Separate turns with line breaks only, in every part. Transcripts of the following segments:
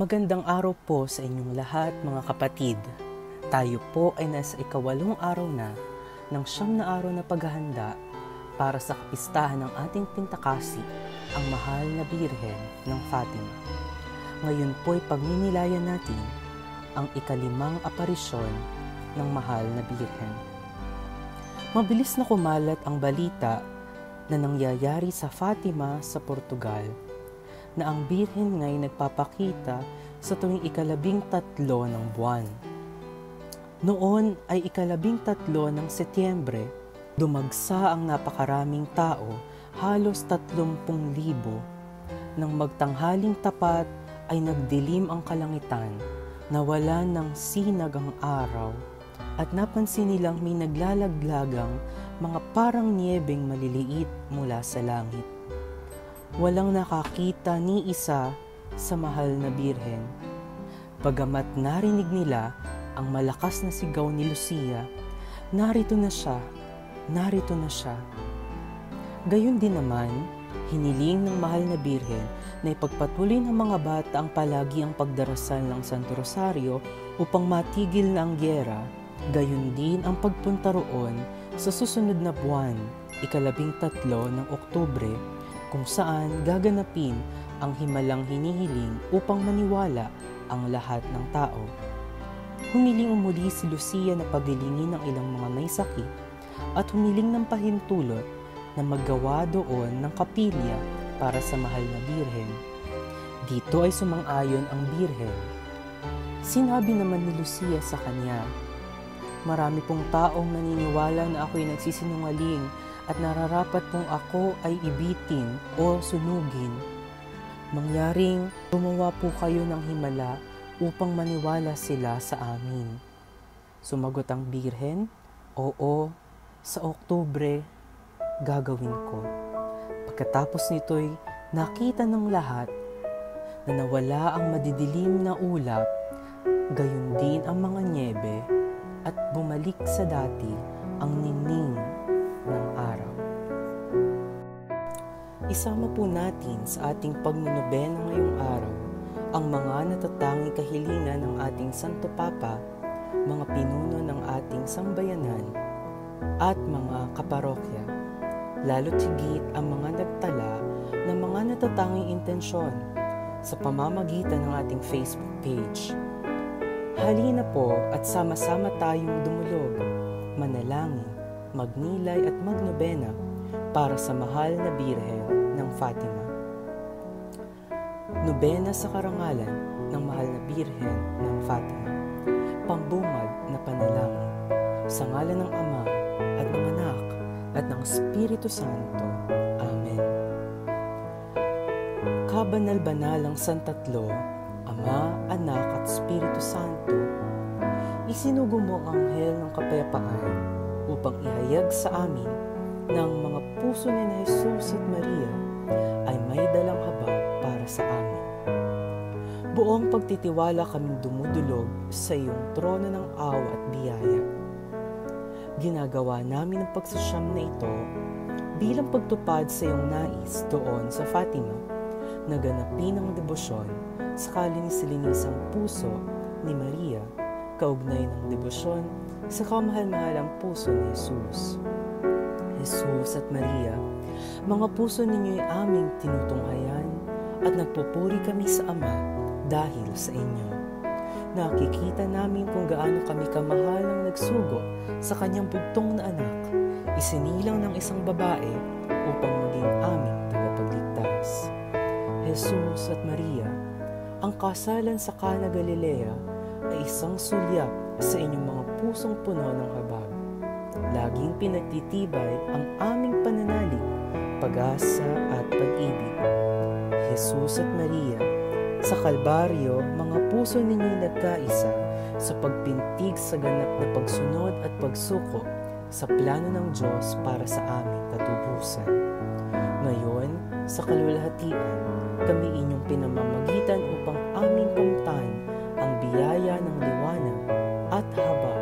Magandang araw po sa inyong lahat mga kapatid. Tayo po ay nasa ikawalong araw na ng siyam na araw na paghahanda para sa kapistahan ng ating pintakasi, ang mahal na Birhen ng Fatima. Ngayon po ay pagminilayan natin ang ikalimang aparisyon ng mahal na Birhen. Mabilis na kumalat ang balita na nangyayari sa Fatima sa Portugal na ang Birhen ngay nagpapakita sa tuwing ikalabing tatlo ng buwan. Noon ay ikalabing tatlo ng Setyembre, dumagsa ang napakaraming tao, halos tatlumpung libo. Nang magtanghaling tapat ay nagdilim ang kalangitan, nawala ng sinag ang araw, at napansin nilang may naglalaglagang mga parang niyebeng maliliit mula sa langit walang nakakita ni isa sa mahal na birhen. Pagamat narinig nila ang malakas na sigaw ni Lucia, narito na siya, narito na siya. Gayon din naman, hiniling ng mahal na birhen na ipagpatuloy ng mga bata ang palagi ang pagdarasal ng Santo Rosario upang matigil na ang gyera, gayon din ang pagpunta roon sa susunod na buwan, ikalabing tatlo ng Oktubre kung saan gaganapin ang himalang hinihiling upang maniwala ang lahat ng tao. Humiling umuli si Lucia na pagilingin ng ilang mga may sakit at humiling ng pahintulot na maggawa doon ng kapilya para sa mahal na birhen. Dito ay sumang-ayon ang birhen. Sinabi naman ni Lucia sa kanya, Marami pong taong naniniwala na ako'y nagsisinungaling at nararapat kung ako ay ibitin o sunugin. Mangyaring gumawa po kayo ng himala upang maniwala sila sa amin. Sumagot ang birhen, Oo, sa Oktubre, gagawin ko. Pagkatapos nito'y nakita ng lahat na nawala ang madidilim na ulap, gayon din ang mga nyebe at bumalik sa dati ang nining Isama po natin sa ating pagnunobena ngayong araw ang mga natatanging kahilingan ng ating Santo Papa, mga pinuno ng ating sambayanan, at mga kaparokya, lalo't higit ang mga nagtala ng mga natatanging intensyon sa pamamagitan ng ating Facebook page. Halina po at sama-sama tayong dumulog, manalangin, magnilay at magnobena para sa mahal na Birhen ng Fatima. Nobena sa karangalan ng mahal na Birhen ng Fatima. Pambungad na panalangin sa ngalan ng Ama at ng Anak at ng Espiritu Santo. Amen. Kabanal-banalang Santatlo, Ama, Anak at Espiritu Santo, isinugo mo ang anghel ng kapayapaan upang ihayag sa amin ng mga puso ni na Jesus at Maria ay may dalang habag para sa amin. Buong pagtitiwala kaming dumudulog sa iyong trono ng awa at biyaya. Ginagawa namin ang pagsasyam na ito bilang pagtupad sa iyong nais doon sa Fatima na ganapin ang debosyon sa kalinisan puso ni Maria kaugnay ng debosyon sa kamahal-mahalang puso ni Jesus. Jesus at Maria, mga puso ninyo ay aming tinutunghayan at nagpupuri kami sa Ama dahil sa inyo. Nakikita namin kung gaano kami kamahal ng nagsugo sa kanyang bugtong na anak, isinilang ng isang babae upang maging aming tagapagligtas. Jesus at Maria, ang kasalan sa Kana Galilea ay isang sulyap sa inyong mga pusong puno ng habag. Laging pinagtitibay ang aming pananalig, pag-asa at pag-ibig. Jesus at Maria, sa Kalbaryo, mga puso ninyo'y nagkaisa sa pagpintig sa ganap na pagsunod at pagsuko sa plano ng Diyos para sa aming katubusan. Ngayon, sa kalulahatian, kami inyong pinamamagitan upang aming kamtan ang biyaya ng liwanag at habang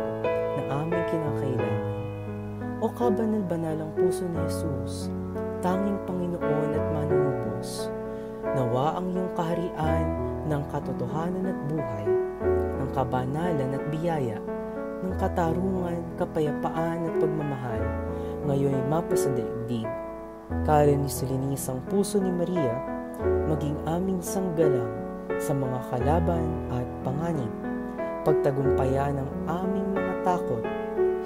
na aming kinakailangan. O kabanal-banalang puso ni Jesus, tanging Panginoon at manunubos, Nawa ang iyong kaharian ng katotohanan at buhay, ng kabanalan at biyaya, ng katarungan, kapayapaan at pagmamahal, ngayon ay mapasadaigdig. Kalininis-linis ang puso ni Maria, maging aming sanggalang sa mga kalaban at panganib, pagtagumpayan ng aming mga takot,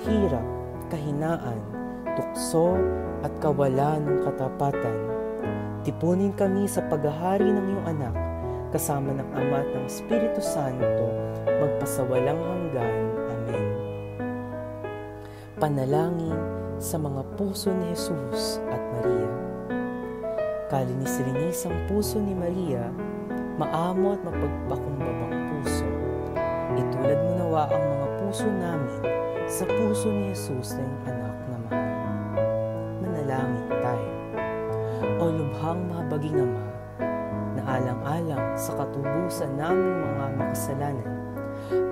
hirap, kahinaan, tukso at kawalan ng katapatan. Tipunin kami sa paghahari ng iyong anak, kasama ng Ama at ng Espiritu Santo, magpasawalang hanggan. Amen. Panalangin sa mga puso ni Jesus at Maria. Kalinis-linis ang puso ni Maria, maamo at mapagpakumbabang puso. Itulad mo nawa ang mga puso namin sa puso ni Jesus na iyong anak O lubhang mahabaging Ama, na alang-alang sa katubusan naming mga makasalanan,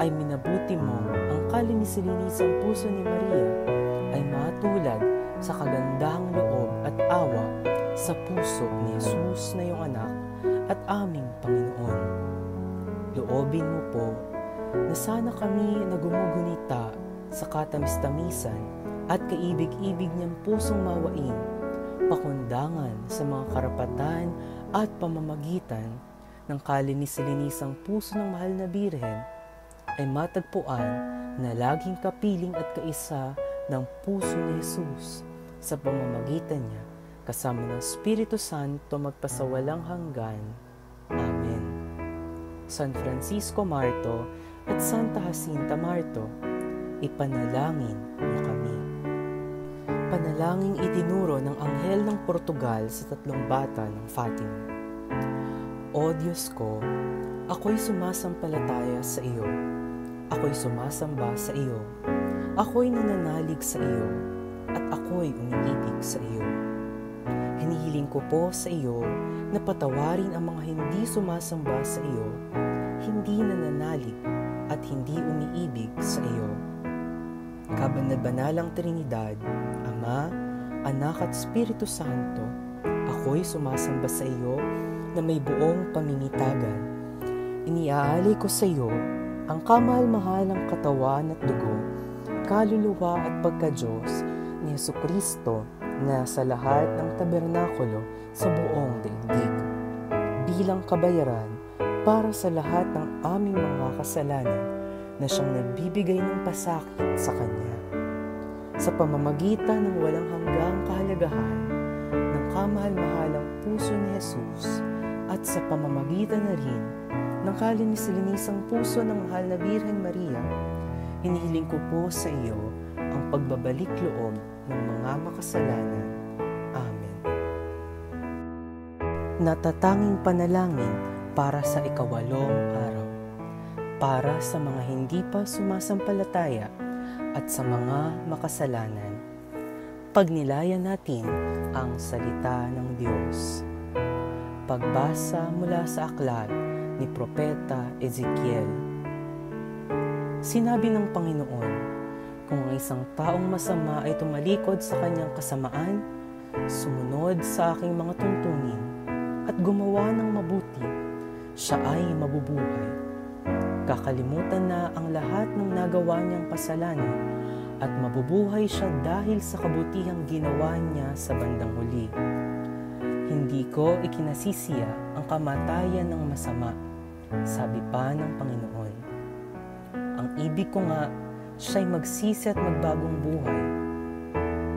ay minabuti mo ang kalinis-linisang puso ni Maria ay matulad sa kagandahang loob at awa sa puso ni Jesus na iyong anak at aming Panginoon. Loobin mo po na sana kami na gumugunita sa katamis-tamisan at kaibig-ibig niyang pusong mawain, pakundangan sa mga karapatan at pamamagitan ng kalinis-linisang puso ng mahal na Birhen ay matagpuan na laging kapiling at kaisa ng puso ni Jesus sa pamamagitan niya kasama ng Espiritu Santo magpasawalang hanggan. Amen. San Francisco Marto at Santa Jacinta Marto, ipanalangin mo. Panalangin itinuro ng Anghel ng Portugal sa tatlong bata ng Fatima. O Diyos ko, ako'y sumasampalataya sa iyo. Ako'y sumasamba sa iyo. Ako'y nananalig sa iyo at ako'y umiibig sa iyo. Hinihiling ko po sa iyo na patawarin ang mga hindi sumasamba sa iyo, hindi nananalig at hindi umiibig sa iyo. Kabanal-banalang Trinidad, Ama, Anak at Espiritu Santo, ako'y sumasamba sa iyo na may buong pamimitagan. Iniaalay ko sa iyo ang kamahal-mahalang katawan at dugo, kaluluwa at pagka-Diyos ni Yesu Kristo na sa lahat ng tabernakulo sa buong daigdig. Bilang kabayaran para sa lahat ng aming mga kasalanan na siyang nagbibigay ng pasakit sa Kanya. Sa pamamagitan ng walang hanggang kahalagahan ng kamahal-mahalang puso ni Jesus at sa pamamagitan na rin ng kalinis-linisang puso ng mahal na Birhen Maria, hinihiling ko po sa iyo ang pagbabalik loob ng mga makasalanan. Amen. Natatanging panalangin para sa ikawalong araw, para sa mga hindi pa sumasampalataya at sa mga makasalanan. Pagnilayan natin ang salita ng Diyos. Pagbasa mula sa aklat ni Propeta Ezekiel. Sinabi ng Panginoon, kung ang isang taong masama ay tumalikod sa kanyang kasamaan, sumunod sa aking mga tuntunin, at gumawa ng mabuti, siya ay mabubuhay. Kakalimutan na ang lahat nagawa niyang kasalanan at mabubuhay siya dahil sa kabutihang ginawa niya sa bandang huli. Hindi ko ikinasisiya ang kamatayan ng masama, sabi pa ng Panginoon. Ang ibig ko nga siya'y magsisi at magbagong buhay.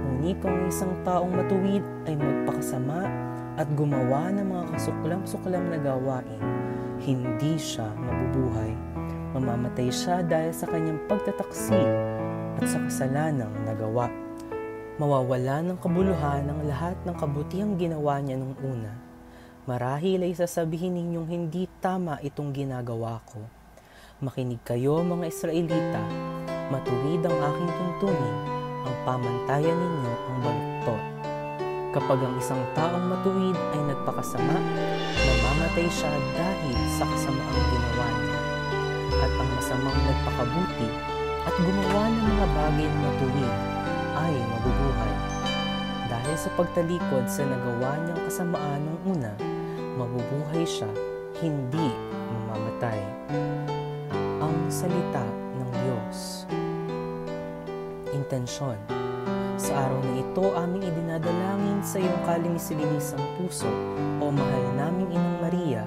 Ngunit kung isang taong matuwid ay magpakasama at gumawa ng mga kasuklam-suklam na gawain, hindi siya mabubuhay. Mamamatay siya dahil sa kanyang pagtataksil at sa kasalanang nagawa. Mawawala ng kabuluhan ang lahat ng kabutihang ginawa niya nung una. Marahil ay sasabihin ninyong hindi tama itong ginagawa ko. Makinig kayo mga Israelita, matuwid ang aking tuntunin, ang pamantayan ninyo ang baluktot. Kapag ang isang taong matuwid ay nagpakasama, namamatay siya dahil sa kasamaang ginawa niya. At ang masamang nagpakabuti at gumawa ng mga bagay na matuwid ay mabubuhay. Dahil sa pagtalikod sa nagawa niyang kasamaan ng una, mabubuhay siya, hindi mamamatay. Ang salita ng Diyos. Intensyon. Sa araw na ito, aming idinadalangin sa iyong kalinisin-linisang puso, o mahal naming Inang Maria,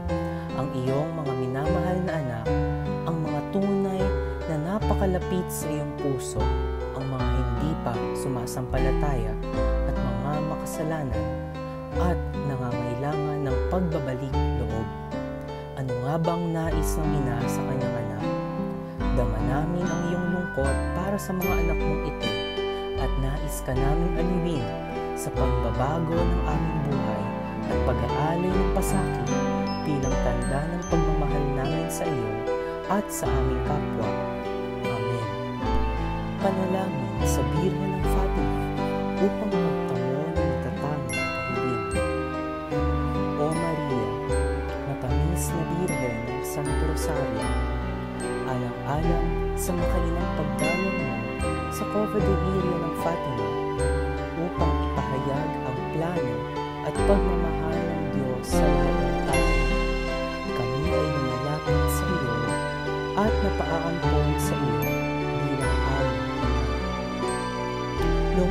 ang iyong mga napakalapit sa iyong puso, ang mga hindi pa sumasampalataya at mga makasalanan at nangangailangan ng pagbabalik loob. Ano nga bang nais ng ina sa kanyang anak? Dama namin ang iyong lungkot para sa mga anak mong ito at nais ka namin aliwin sa pagbabago ng aming buhay at pag-aalay ng pasakit bilang tanda ng pagmamahal namin sa iyo at sa aming kapwa. Panalangin sa Birhen ng Fatima upang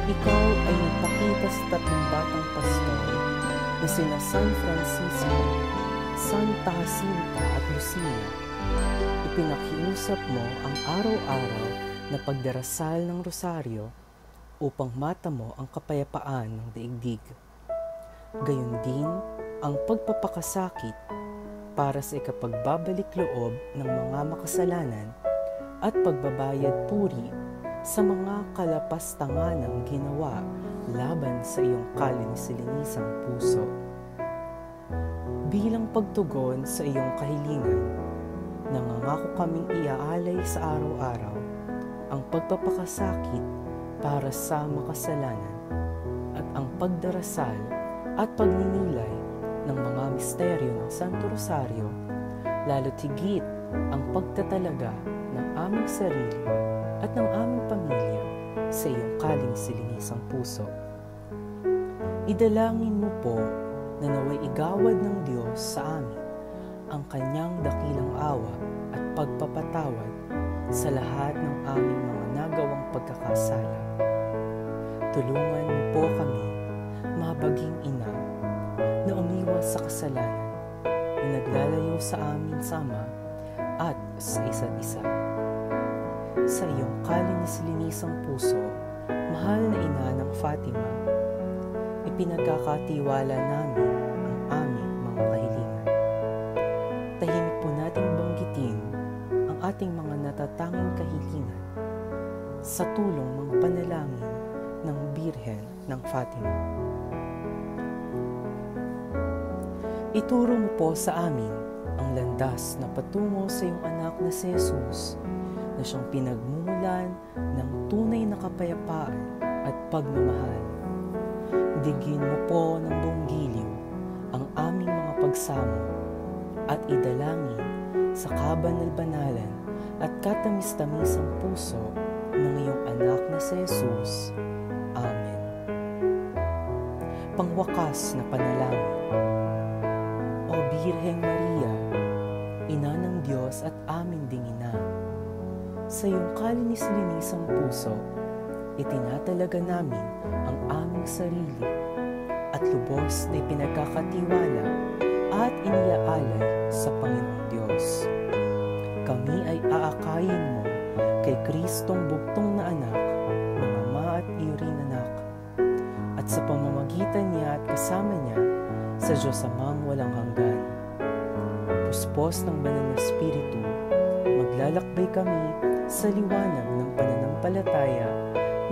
ikaw ay nagpakita sa tatlong batang pastor na sina San Francisco, Santa Jacinta at Lucia, ipinakiusap mo ang araw-araw na pagdarasal ng rosaryo upang mata mo ang kapayapaan ng daigdig. Gayon din ang pagpapakasakit para sa ikapagbabalik loob ng mga makasalanan at pagbabayad puri sa mga kalapastanganang ginawa laban sa iyong kalinisin-linisang puso. Bilang pagtugon sa iyong kahilingan, nangangako kaming iaalay sa araw-araw ang pagpapakasakit para sa makasalanan at ang pagdarasal at pagninilay ng mga misteryo ng Santo Rosario, lalo't higit ang pagtatalaga ng aming sarili at ng aming pamilya sa iyong kalinisin-linisang puso. Idalangin mo po na naway igawad ng Diyos sa amin ang kanyang dakilang awa at pagpapatawad sa lahat ng aming mga nagawang pagkakasala. Tulungan mo po kami, mabaging ina, na umiwas sa kasalanan na naglalayo sa amin sama at sa isa't isa. Sa iyong kalinis-linisang puso, mahal na ina ng Fatima, ipinagkakatiwala namin ang aming mga kahilingan. Tahimik po nating banggitin ang ating mga natatanging kahilingan sa tulong ng panalangin ng Birhen ng Fatima. Ituro mo po sa amin ang landas na patungo sa iyong anak na si Jesus na siyang pinagmumulan ng tunay na kapayapaan at pagmamahal. Digin mo po ng buong giliw ang aming mga pagsamo at idalangin sa kabanal-banalan at katamis-tamisang puso ng iyong anak na si Jesus. Amen. Pangwakas na panalangin. O Birheng Maria, Ina ng Diyos at amin ding Ina, sa iyong kalinis-linisang puso, itinatalaga namin ang aming sarili at lubos na ipinagkakatiwala at iniaalay sa Panginoong Diyos. Kami ay aakayin mo kay Kristong bugtong na anak ng Ama at iyo rin anak at sa pamamagitan niya at kasama niya sa Diyos amang walang hanggan. Puspos ng banal na Espiritu, maglalakbay kami sa liwanag ng pananampalataya,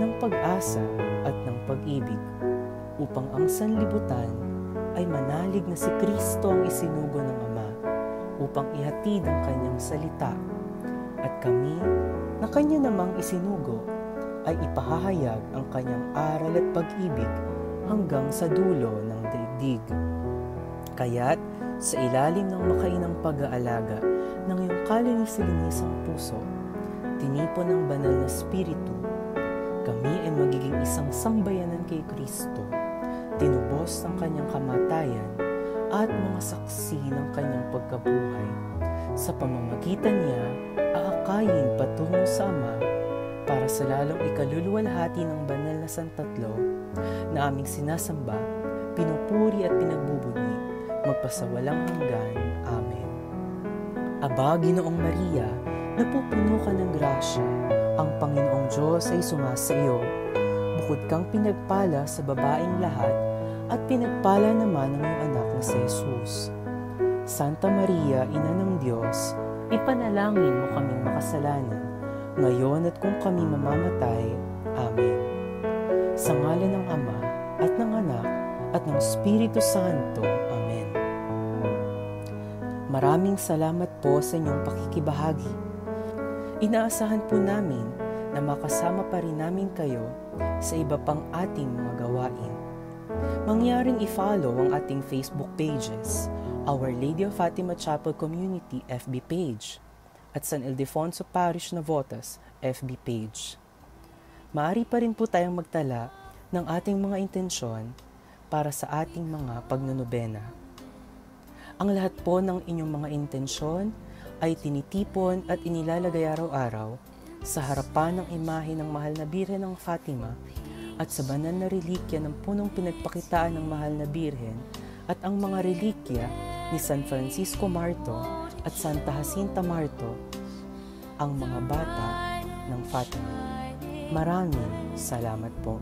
ng pag-asa at ng pag-ibig upang ang sanlibutan ay manalig na si Kristo ang isinugo ng Ama upang ihatid ang kanyang salita at kami na kanya namang isinugo ay ipahahayag ang kanyang aral at pag-ibig hanggang sa dulo ng daigdig. Kaya't sa ilalim ng makainang pag-aalaga ng iyong kalinis-linisang puso, tinipon ng banal na spiritu, kami ay magiging isang sambayanan kay Kristo, tinubos ng kanyang kamatayan at mga saksi ng kanyang pagkabuhay. Sa pamamagitan niya, aakayin patungo sa Ama para sa lalong ikaluluwalhati ng banal na santatlo na aming sinasamba, pinupuri at pinagbubuni, magpasawalang hanggan. Amen. Aba, Ginoong Maria, napupuno ka ng grasya, ang Panginoong Diyos ay sumasa iyo. Bukod kang pinagpala sa babaeng lahat, at pinagpala naman ng iyong anak na si Jesus. Santa Maria, Ina ng Diyos, ipanalangin mo kaming makasalanan, ngayon at kung kami mamamatay. Amen. Sa ngalan ng Ama, at ng Anak, at ng Espiritu Santo. Amen. Maraming salamat po sa inyong pakikibahagi. Inaasahan po namin na makasama pa rin namin kayo sa iba pang ating mga gawain. Mangyaring i-follow ang ating Facebook pages, Our Lady of Fatima Chapel Community FB page, at San Ildefonso Parish Navotas FB page. Maari pa rin po tayong magtala ng ating mga intensyon para sa ating mga pagnunubena. Ang lahat po ng inyong mga intensyon ay tinitipon at inilalagay araw-araw sa harapan ng imahe ng mahal na Birhen ng Fatima at sa banal na relikya ng punong pinagpakitaan ng mahal na Birhen at ang mga relikya ni San Francisco Marto at Santa Jacinta Marto, ang mga bata ng Fatima. Maraming salamat po.